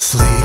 Sleep,